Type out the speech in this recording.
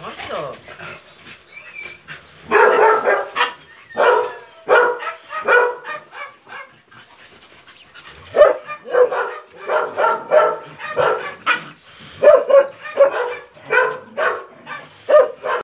あそう。